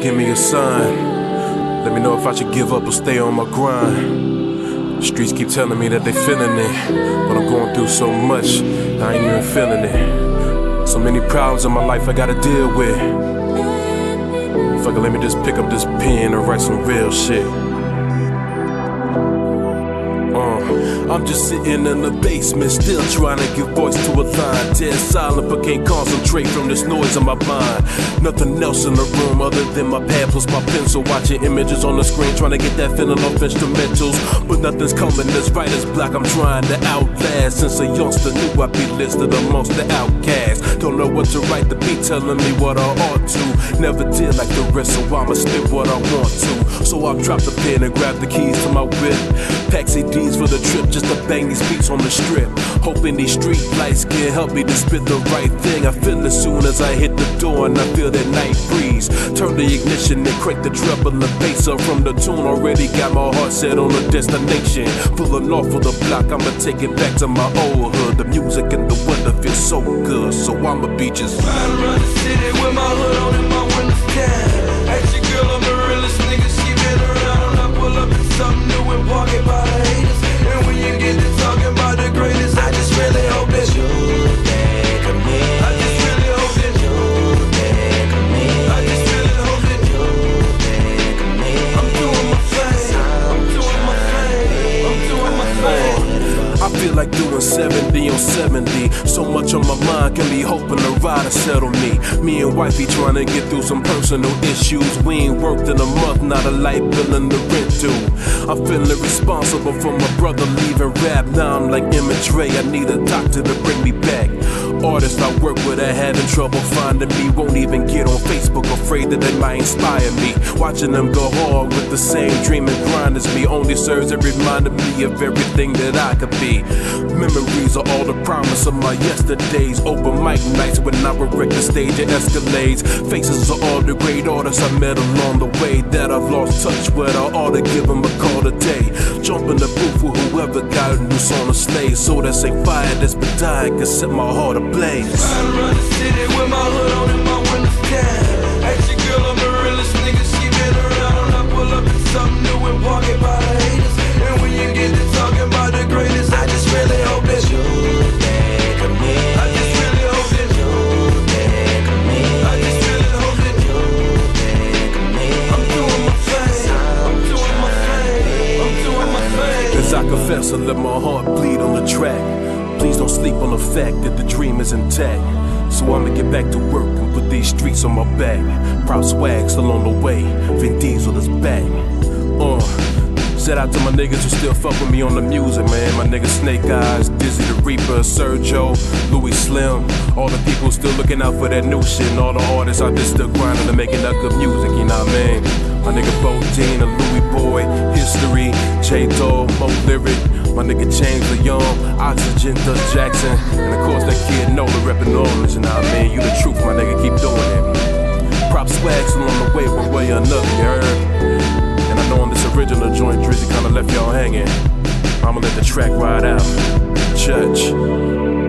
Give me a sign. Let me know if I should give up or stay on my grind. The streets keep telling me that they feeling it, but I'm going through so much, I ain't even feeling it. So many problems in my life I gotta deal with. Fuck it, let me just pick up this pen and write some real shit. I'm just sitting in the basement, still trying to give voice to a line. Dead silent, but can't concentrate from this noise in my mind. Nothing else in the room other than my pad plus my pencil. Watching images on the screen, trying to get that feeling off instrumentals. But nothing's coming as right as black. I'm trying to outlast. Since a youngster, knew I'd be listed amongst the outcasts. Know what to write, the beat telling me what I ought to. Never did like the rest, so I'ma spit what I want to. So I've dropped the pen and grabbed the keys to my whip. Pack CDs for the trip just to bang these beats on the strip. Hoping these street lights can help me to spit the right thing. I feel as soon as I hit the door and I feel that night breeze. Turn the ignition and crank the treble and the bass up from the tune. Already got my heart set on a destination. Pulling off of the block, I'ma take it back to my old hood. The music and the weather feel so good, so I'ma be just riding around the city with my hood on and my windows down. Ask your girl, I'm doing 70 on 70. So much on my mind can be hoping the ride to settle me. Me and wifey trying to get through some personal issues. We ain't worked in a month, not a light bill and the rent due. I'm feeling responsible for my brother leaving rap. Now I'm like Emmett Dre, I need a doctor to bring me back. Artists I work with are having trouble finding me. Won't even get on Facebook, afraid that they might inspire me. Watching them go hard with the same dream and grind as me only serves as reminder me of everything that I could be. Memories are all the promise of my yesterdays. Open mic nights when I would wreck the stage and escalades. Faces of all the great artists I met along the way that I've lost touch with. I ought to give them a call today. Jump in the booth with whoever got a new song to slay. So that same fire that's been dying can set my heart ablaze. Riding around the city with my hood on and my windows down. Ask your girl, I'm the realest nigga. She been around. I pull up in something new and park it by the haters. And when you get to talking about the greatest, I just really hope that you think of me. I just really hope that you think of me. I just really hope that you think of me. I'm doing my thing. I'm doing my thing. I'm doing my thing. As I confess, I let my heart bleed track. Please don't sleep on the fact that the dream is intact. So I'ma get back to work and put these streets on my back. Proud swag still on the way. Ven Deezel is back. Uh. Shout out to my niggas who still fuck with me on the music, man. My niggas Snake Eyes, Dizzy the Reaper, Sergio, Louis Slim. All the people still looking out for that new shit. And all the artists out there still grinding and making that good music, you know what I mean? My nigga Bo Dean, a Louis Boy, History, J Dog, Mo Lyric. My nigga James Young, Oxygen, Dust Jackson, and of course that kid Nola reppin' Orleans, you know what I mean? You the truth, my nigga, keep doing it. Prop swag still on the way, one way or another, you heard? Original joint, Drizzy kinda left y'all hanging. I'ma let the track ride out. Church.